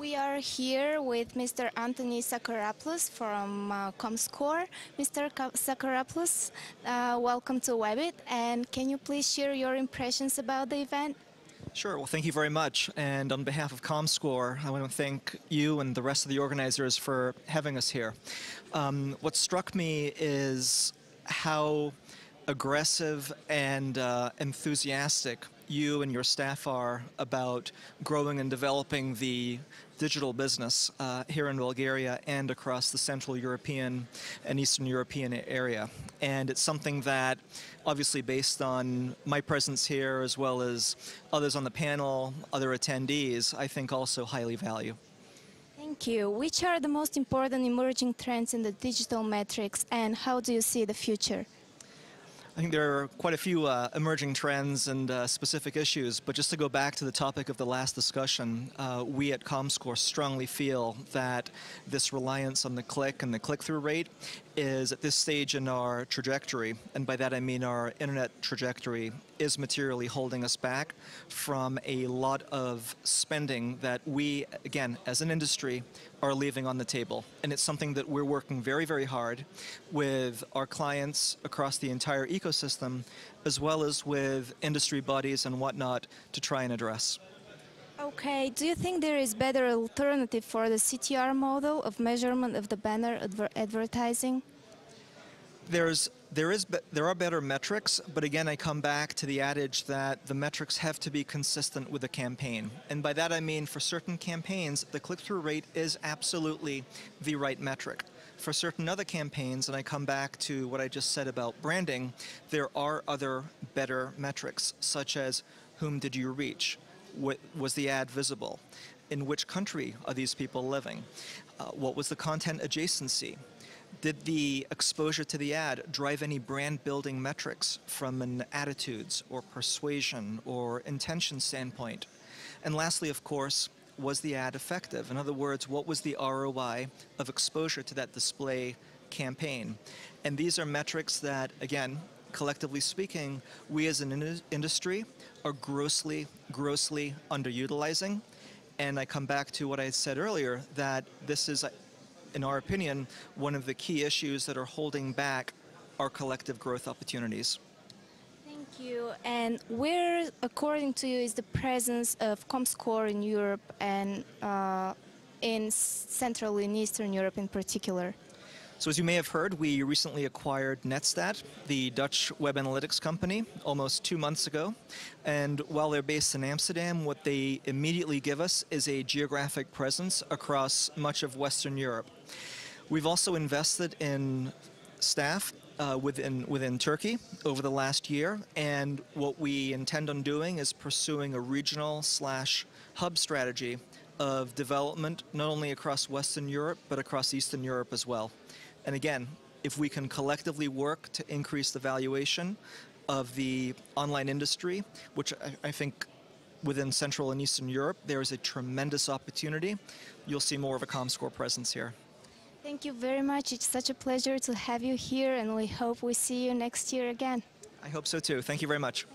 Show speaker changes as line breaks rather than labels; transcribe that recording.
We are here with Mr. Anthony Psacharopoulos from uh, Comscore. Mr. Psacharopoulos, uh, welcome to Webit, and can you please share your impressions about the event?
Sure. Well, thank you very much. And on behalf of ComScore, I want to thank you and the rest of the organizers for having us here. Um, what struck me is how aggressive and uh, enthusiastic you and your staff are about growing and developing the digital business uh, here in Bulgaria and across the Central European and Eastern European area. And it's something that, obviously, based on my presence here as well as others on the panel, other attendees, I think also highly value.
Thank you. Which are the most important emerging trends in the digital metrics, and how do you see the future?
I think there are quite a few uh, emerging trends and uh, specific issues, but just to go back to the topic of the last discussion, uh, we at ComScore strongly feel that this reliance on the click and the click-through rate is at this stage in our trajectory, and by that I mean our internet trajectory, is materially holding us back from a lot of spending that we, again, as an industry, are leaving on the table. And it's something that we're working very, very hard with our clients across the entire ecosystem, as well as with industry bodies and whatnot to try and address.
Okay, do you think there is better alternative for the CTR model of measurement of the banner adver- advertising?
There's there is there are better metrics, but again, I come back to the adage that the metrics have to be consistent with the campaign, and by that I mean for certain campaigns, the click-through rate is absolutely the right metric. For certain other campaigns, and I come back to what I just said about branding, there are other better metrics, such as whom did you reach, was the ad visible, in which country are these people living, uh, what was the content adjacency, did the exposure to the ad drive any brand building metrics from an attitudes or persuasion or intention standpoint? And lastly, of course, was the ad effective? In other words, what was the ROI of exposure to that display campaign? And these are metrics that, again, collectively speaking, we as an in- industry are grossly, grossly underutilizing. And I come back to what I said earlier that this is in our opinion, one of the key issues that are holding back our collective growth opportunities.
Thank you. And where, according to you, is the presence of Comscore in Europe and uh, in Central and Eastern Europe in particular?
So as you may have heard, we recently acquired Nedstat, the Dutch web analytics company, almost two months ago. And while they're based in Amsterdam, what they immediately give us is a geographic presence across much of Western Europe. We've also invested in staff uh, within within Turkey over the last year, and what we intend on doing is pursuing a regional slash hub strategy of development not only across Western Europe but across Eastern Europe as well. And again, if we can collectively work to increase the valuation of the online industry, which I, I think within Central and Eastern Europe, there is a tremendous opportunity. You'll see more of a ComScore presence here.
Thank you very much. It's such a pleasure to have you here, and we hope we see you next year again.
I hope so too. Thank you very much.